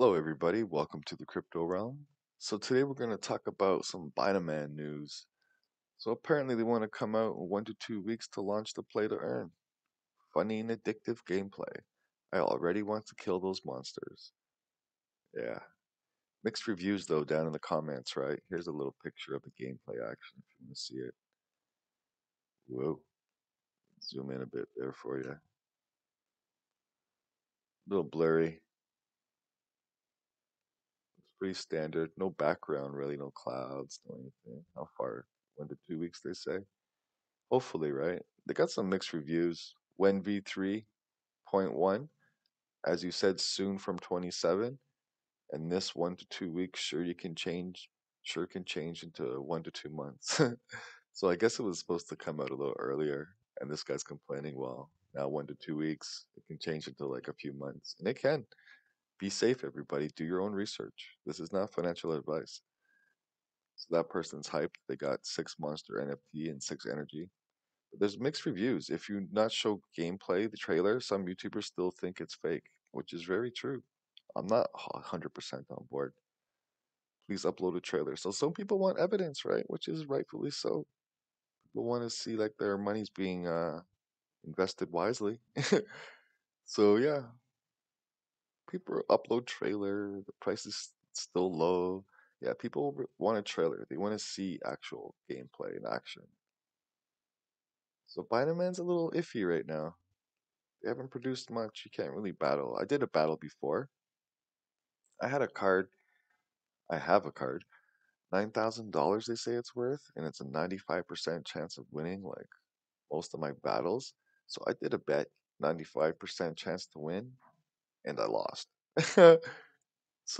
Hello, everybody. Welcome to the Crypto Realm. So today we're going to talk about some Binamon news. So apparently they want to come out in one to two weeks to launch the Play to Earn. Funny and addictive gameplay. I already want to kill those monsters. Yeah. Mixed reviews though down in the comments, right? Here's a little picture of the gameplay action if you want to see it. Whoa. Zoom in a bit there for you. A little blurry. Pretty standard. No background really, no clouds, no anything. How far? One to two weeks, they say. Hopefully, right? They got some mixed reviews. When V3.1, as you said, soon from 27. And this one to two weeks, sure you can change, sure can change into one to two months. so I guess it was supposed to come out a little earlier. And this guy's complaining, well, now one to two weeks, it can change into like a few months. And it can. Be safe, everybody. Do your own research. This is not financial advice. So that person's hyped. They got six monster NFT and six energy. But there's mixed reviews. If you not show gameplay, the trailer, some YouTubers still think it's fake, which is very true. I'm not 100% on board. Please upload a trailer. So some people want evidence, right? Which is rightfully so. People want to see like their money's being uh, invested wisely. so yeah, people upload trailer. The price is still low. Yeah, people want a trailer. They want to see actual gameplay in action. So Binamon's a little iffy right now. They haven't produced much. You can't really battle. I did a battle before. I had a card. I have a card. Nine thousand dollars they say it's worth, and it's a ninety-five percent chance of winning, like most of my battles. So I did a bet, ninety-five percent chance to win, and I lost. so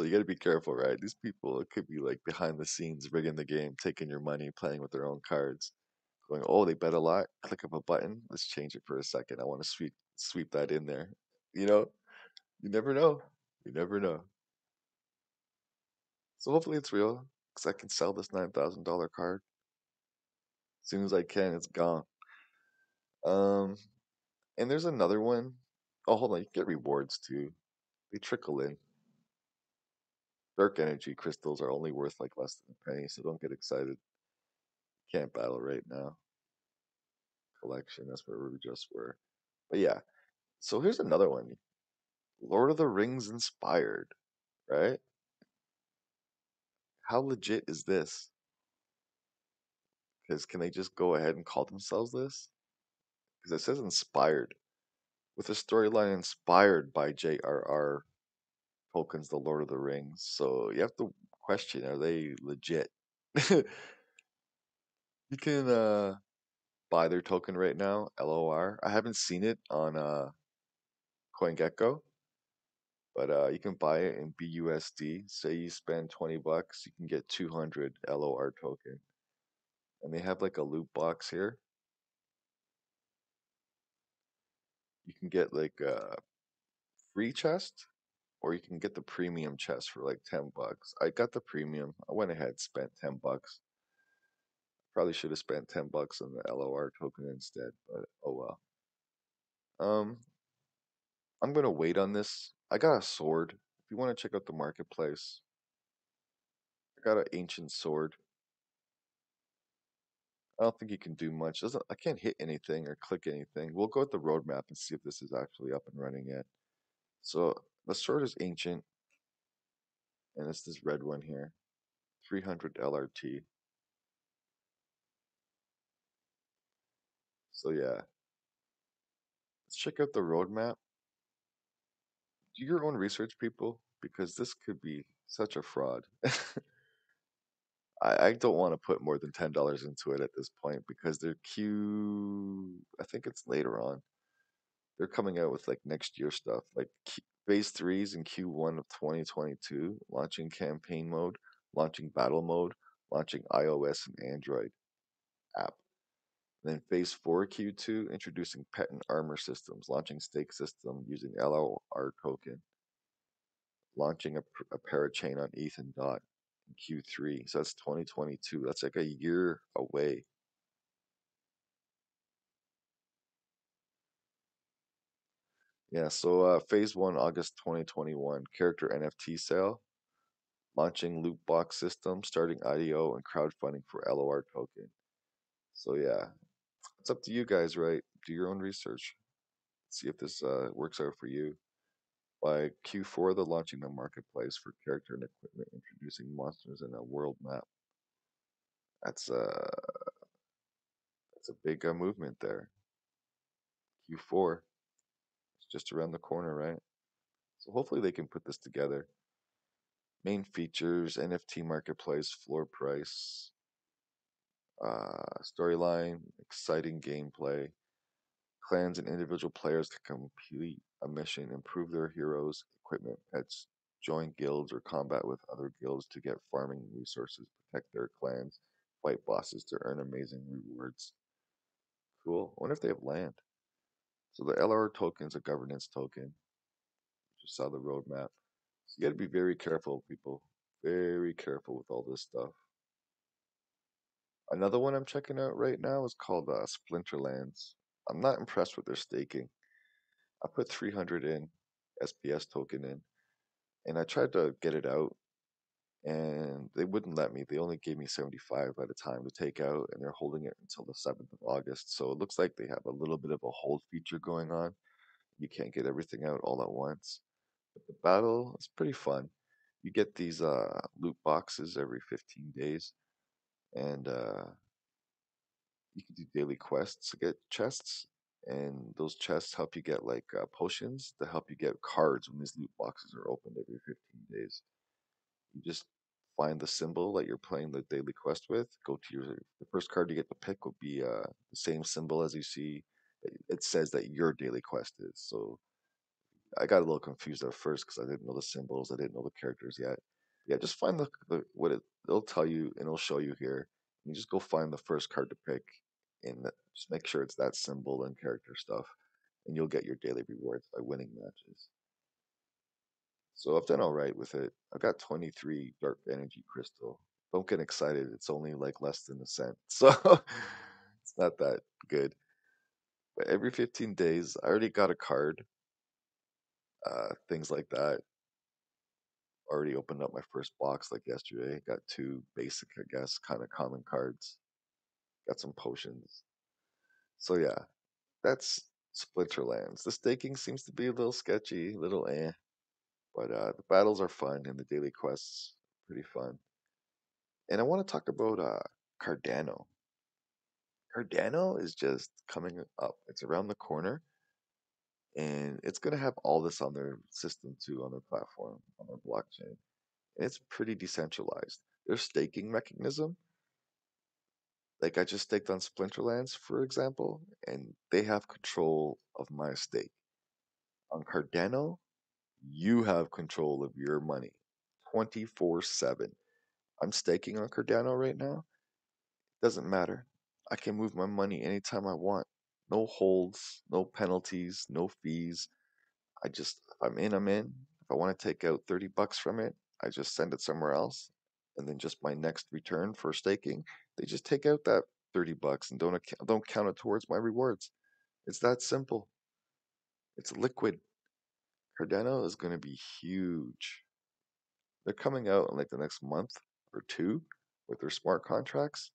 you got to be careful, right? These people it could be like behind the scenes, rigging the game, taking your money, playing with their own cards. Going, oh, they bet a lot. Click up a button. Let's change it for a second. I want to sweep sweep that in there. You know, you never know. You never know. So hopefully it's real, because I can sell this nine thousand dollar card. As soon as I can, it's gone. Um, and there's another one. Oh, hold on. You get rewards too. They trickle in. Dark energy crystals are only worth like less than a penny, so don't get excited. Can't battle right now. Collection, that's where we just were. But yeah. So here's another one. Lord of the Rings inspired, right? How legit is this? Because can they just go ahead and call themselves this? Because it says inspired. With a storyline inspired by J.R.R. Tolkien's The Lord of the Rings. So you have to question are they legit? you can uh, buy their token right now, LOR. I haven't seen it on uh, CoinGecko, but uh, you can buy it in BUSD. Say you spend 20 bucks, you can get 200 LOR token. And they have like a loot box here. You can get like a free chest or you can get the premium chest for like 10 bucks. I got the premium. I went ahead spent 10 bucks. Probably should have spent 10 bucks on the LOR token instead, but oh well. Um I'm going to wait on this. I got a sword. If you want to check out the marketplace, I got an ancient sword. I don't think you can do much. Doesn't I can't hit anything or click anything. We'll go at the roadmap and see if this is actually up and running yet. So the sword is ancient, and it's this red one here, 300 LRT. So yeah, let's check out the roadmap. Do your own research, people, because this could be such a fraud. I, I don't want to put more than ten dollars into it at this point because their Q, I think it's later on. They're coming out with like next year stuff, like Q, phase threes in Q1 of 2022, launching campaign mode, launching battle mode, launching iOS and Android app. Then phase four Q2, introducing pet and armor systems, launching stake system using LOR token, launching a, a parachain on ETH and DOT Q3. So that's 2022. That's like a year away. Yeah, so uh, phase one, August 2021, character NFT sale, launching loot box system, starting IDO and crowdfunding for LOR token. So yeah, it's up to you guys, right? Do your own research. See if this uh, works out for you. By Q4, they're launching the marketplace for character and equipment, introducing monsters in a world map. That's uh that's a big uh, movement there. Q4, it's just around the corner, right? So hopefully they can put this together. Main features, NFT marketplace, floor price, uh, storyline, exciting gameplay. Clans and individual players can complete a mission, improve their heroes, equipment, pets, join guilds, or combat with other guilds to get farming resources, protect their clans, fight bosses to earn amazing rewards. Cool. I wonder if they have land. So the LR token is a governance token. Just saw the roadmap. So you got to be very careful, people. Very careful with all this stuff. Another one I'm checking out right now is called uh, Splinterlands. I'm not impressed with their staking. I put 300 in, SPS token in, and I tried to get it out, and they wouldn't let me. They only gave me 75 at a time to take out, and they're holding it until the 7th of August. So it looks like they have a little bit of a hold feature going on. You can't get everything out all at once. But the battle is pretty fun. You get these uh, loot boxes every 15 days, and uh, you can do daily quests to get chests, and those chests help you get like uh, potions to help you get cards when these loot boxes are opened every 15 days. You just find the symbol that you're playing the daily quest with. Go to your the first card you get to pick will be uh, the same symbol as you see. It says that your daily quest is. So I got a little confused at first because I didn't know the symbols. I didn't know the characters yet. Yeah, just find the, the what it it'll tell you and it'll show you here. You just go find the first card to pick and just make sure it's that symbol and character stuff, and you'll get your daily rewards by winning matches. So I've done all right with it. I've got 23 Dark Energy Crystal. Don't get excited. It's only like less than a cent. So it's not that good. But every 15 days, I already got a card. Uh, things like that. Already opened up my first box like yesterday. Got two basic, I guess, kind of common cards. Got some potions. So yeah, that's Splinterlands. The staking seems to be a little sketchy, little eh. But uh, the battles are fun and the daily quests pretty fun. And I want to talk about uh, Cardano. Cardano is just coming up. It's around the corner, and it's going to have all this on their system too, on their platform, on their blockchain. And it's pretty decentralized. Their staking mechanism, like I just staked on Splinterlands, for example, and they have control of my stake. On Cardano, you have control of your money 24 7. I'm staking on Cardano right now. Doesn't matter. I can move my money anytime I want. No holds, no penalties, no fees. I just, if I'm in, I'm in. If I want to take out 30 bucks from it, I just send it somewhere else. And then just my next return for staking, they just take out that 30 bucks and don't don't count it towards my rewards. It's that simple. It's liquid. Cardano is going to be huge. They're coming out in like the next month or two with their smart contracts,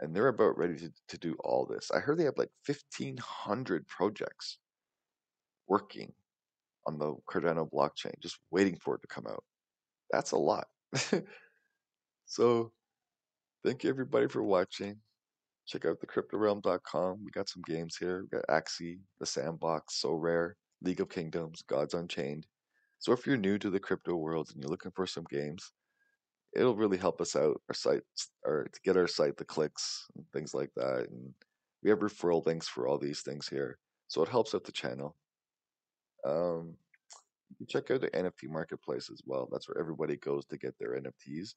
and they're about ready to, to do all this. I heard they have like 1,500 projects working on the Cardano blockchain, just waiting for it to come out. That's a lot. so, thank you everybody for watching. Check out thecryptorealm.com. We got some games here. We got Axie, The Sandbox, SoRare, League of Kingdoms, Gods Unchained. So if you're new to the crypto world and you're looking for some games, it'll really help us out our site or to get our site the clicks and things like that. And we have referral links for all these things here, so it helps out the channel. Um, you can check out the NFT marketplace as well. That's where everybody goes to get their NFTs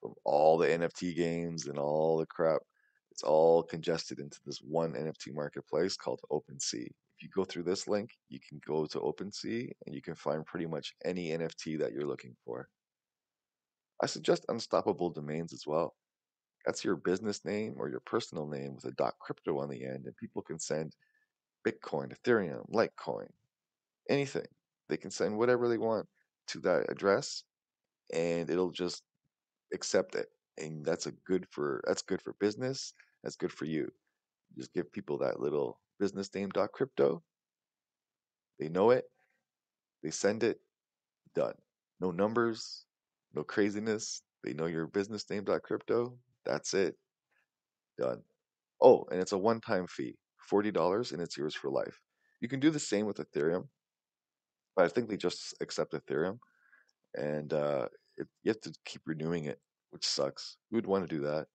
from all the NFT games and all the crap. It's all congested into this one NFT marketplace called OpenSea. If you go through this link, you can go to OpenSea and you can find pretty much any NFT that you're looking for. I suggest unstoppable domains as well. That's your business name or your personal name with a dot .crypto on the end, and people can send Bitcoin, Ethereum, Litecoin, anything. They can send whatever they want to that address, and it'll just accept it. And that's a good for that's good for business. That's good for you. Just give people that little business name dot crypto. They know it. They send it. Done. No numbers. No craziness. They know your business name dot crypto. That's it. Done. Oh, and it's a one-time fee, forty dollars, and it's yours for life. You can do the same with Ethereum, but I think they just accept Ethereum, and uh, it, you have to keep renewing it, which sucks. Who would want to do that?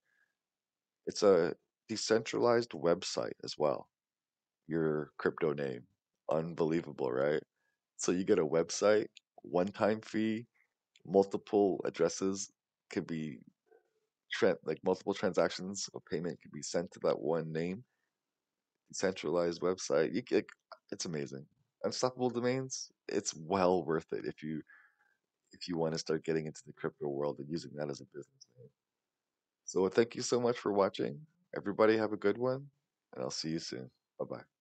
It's a decentralized website as well. Your crypto name, unbelievable, right? So you get a website, one-time fee, multiple addresses could be tran like multiple transactions of payment could be sent to that one name decentralized website. You it's amazing. Unstoppable domains. It's well worth it if you if you want to start getting into the crypto world and using that as a business name. So thank you so much for watching. Everybody have a good one, and I'll see you soon. Bye bye.